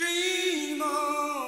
Dream on.